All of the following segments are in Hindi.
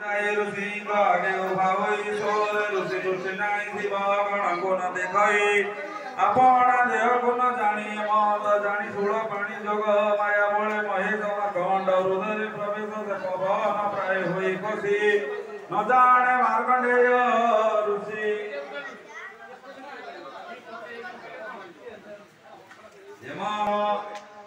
ଆପଣ ଦେହ ଗୁଣ ଜାଣି ମତ ଜାଣି ଷୋଳ ପାଣି ଯୋଗ ମାୟା ବଳେ ମହେଶ ଖଣ୍ଡ ହୃଦୟରେ ପ୍ରବେଶ ସେ ପବନ ପ୍ରାୟ ହୋଇ କଷି ନ ଜାଣେ ମାର୍ଗଣ୍ଡେୟ ଋଷି ହେମ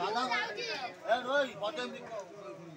দাদা এ রই বদল দিকো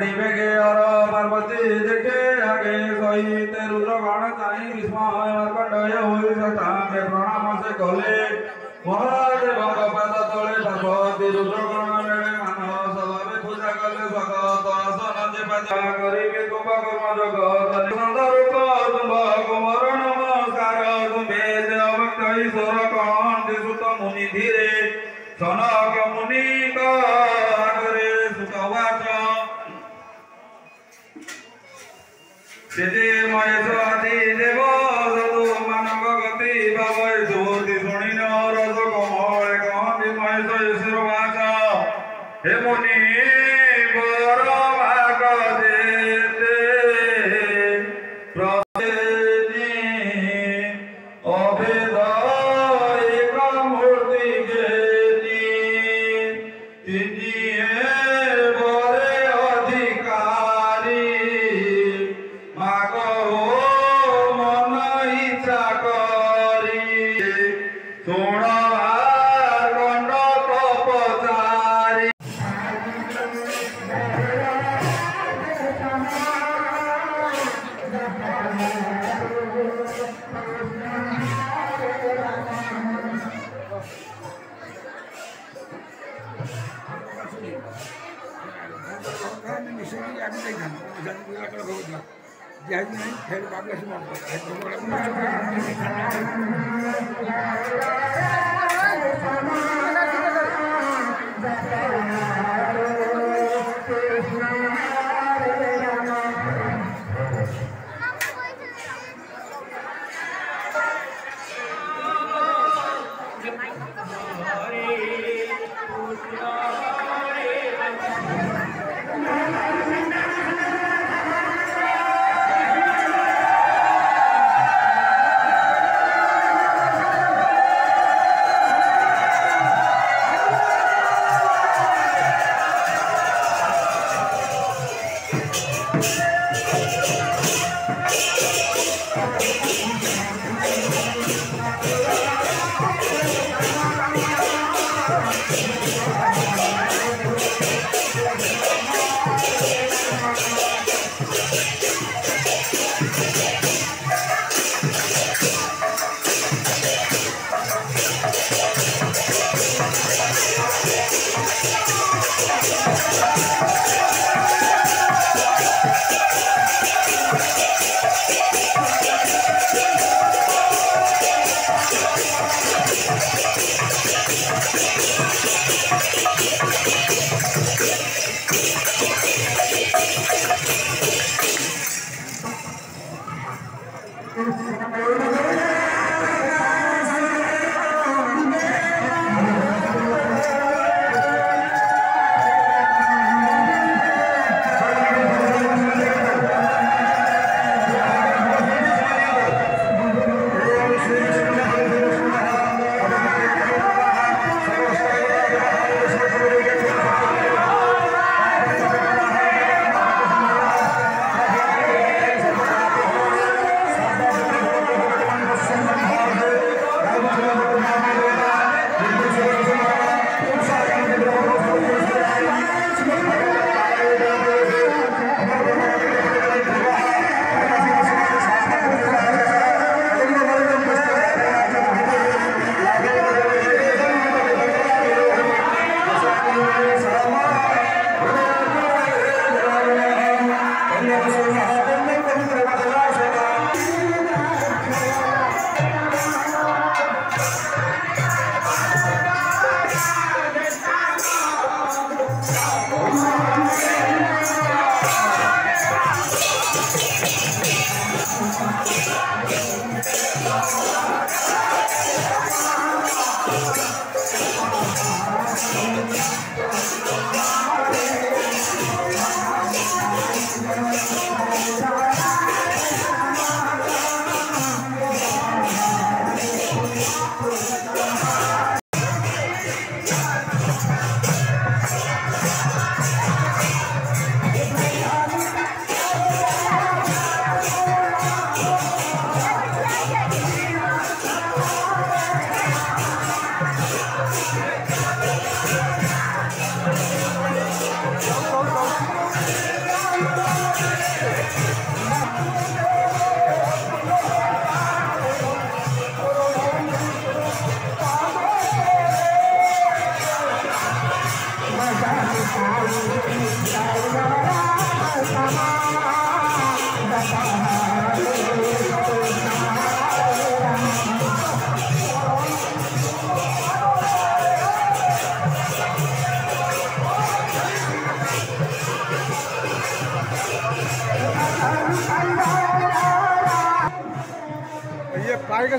घड़ी बेगे और पार्वती देखे आगे सोई तेरु रोगण ताई विस्मा होय मरकंड होय सता के प्रणाम से कोले महाराज भगवत तोले भगवती रुद्रगण में मानो सभावे पूजा करले भगवत आसन जे पदा करीबे गोबा कर्म जगत सुंदर कुंभ कुमरण नमस्कार कुंभे देव भक्त ईश्वर कौन दिसुत मुनि धीरे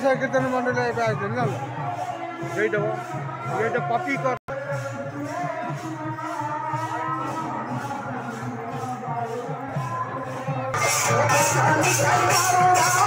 ದಾಸ ಕೀರ್ತನೆ ಮಂಡಳಿ ಇಲ್ಲ guide guide puppy car I'm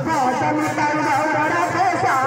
भाषण करो रड़ा पैसा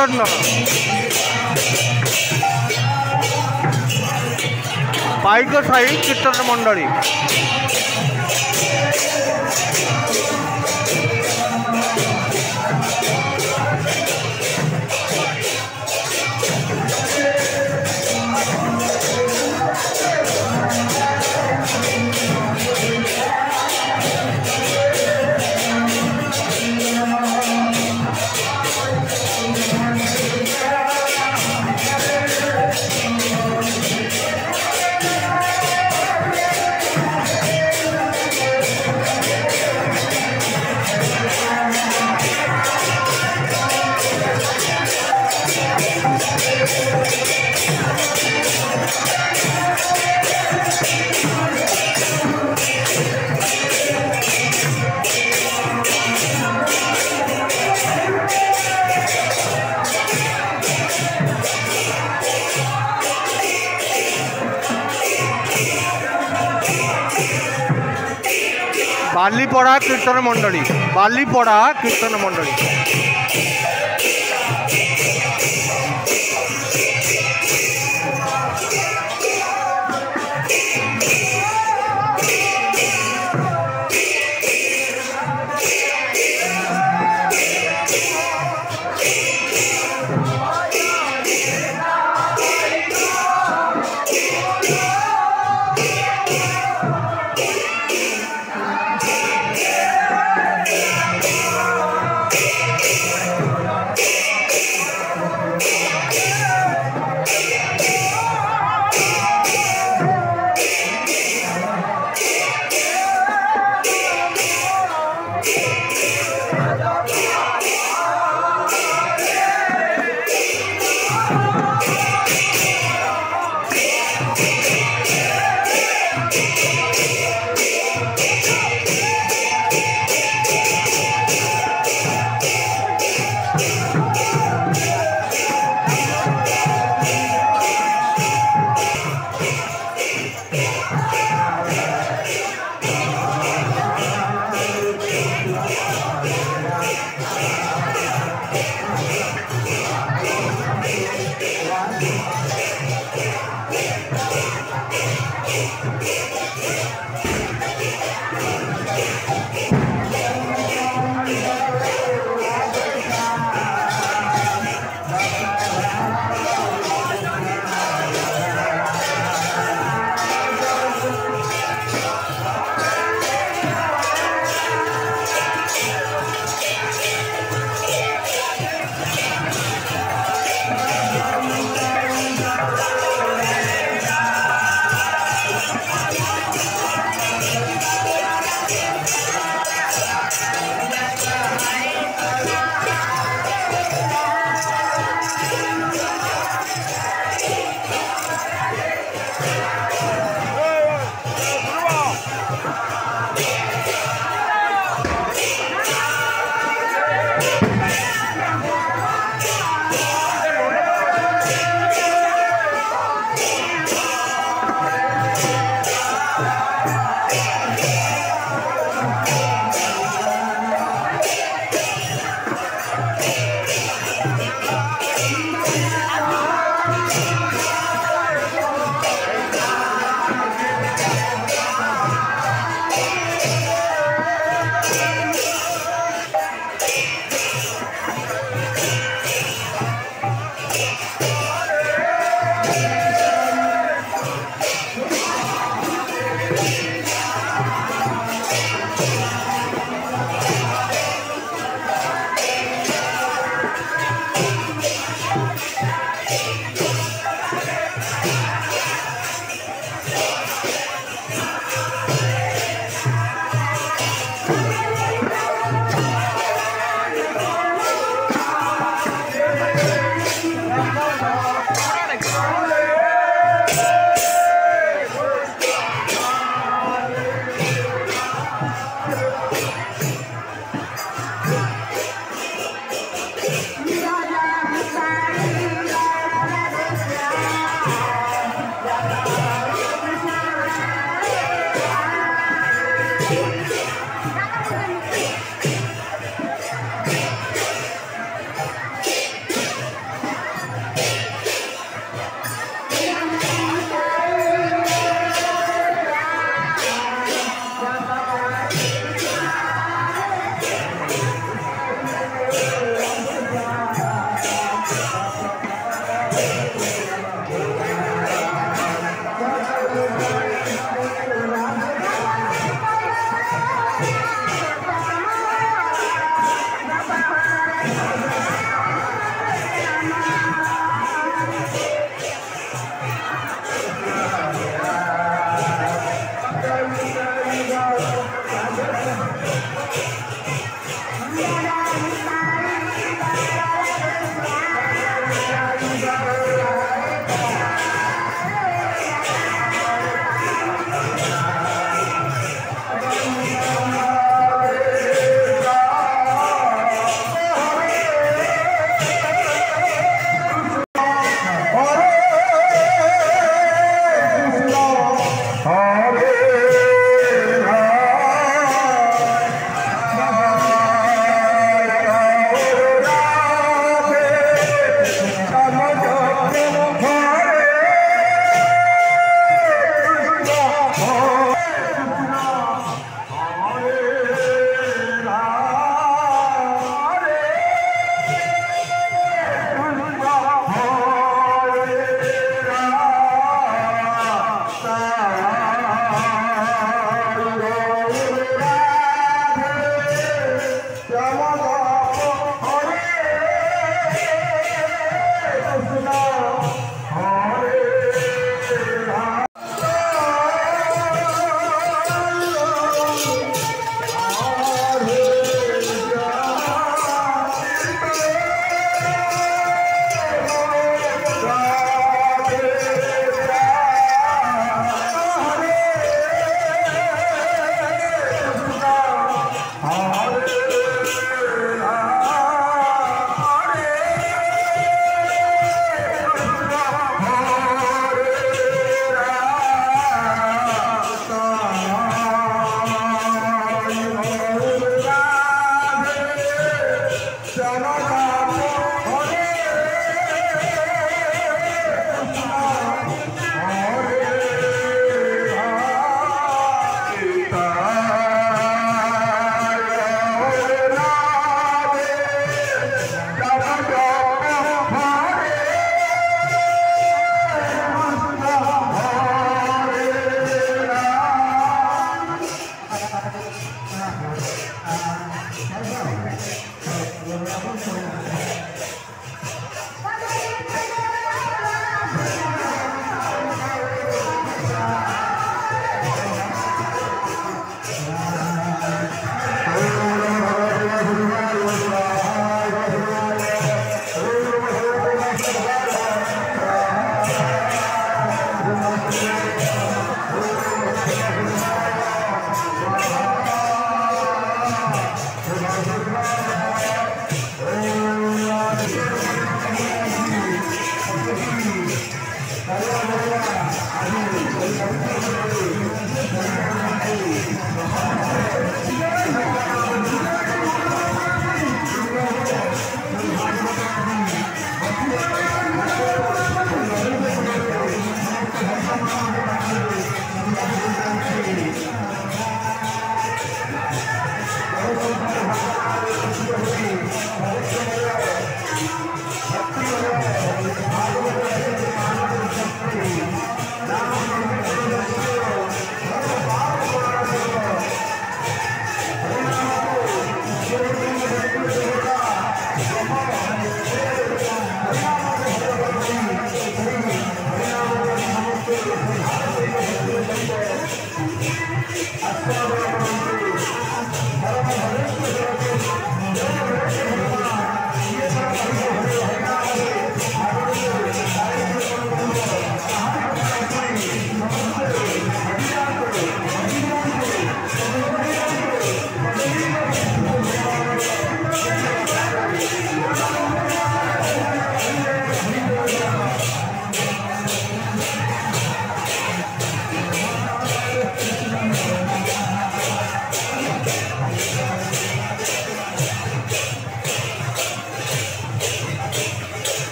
আসন্ন পাইকসাহী কীর্তন মণ্ডলী বালিপড়া কীর্তন মণ্ডলী বালিপড়া কীর্তন মণ্ডলী